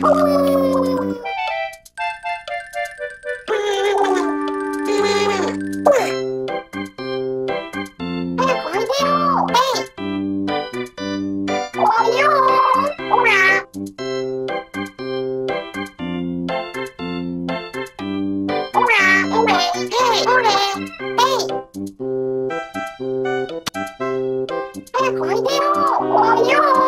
Yahoo! Adira, Hopi. Ura, Ure. Yahoo! Adira,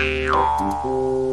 いよ。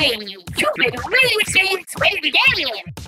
You? You've been really saying swear to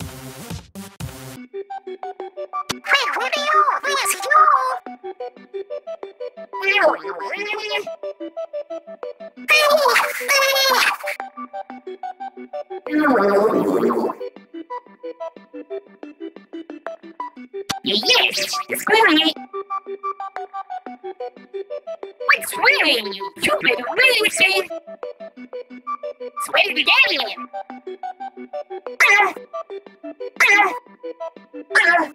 Yes, swearing. Quit swearing, you stupid racist. Swear to daddy. Ah. Ah. Ah.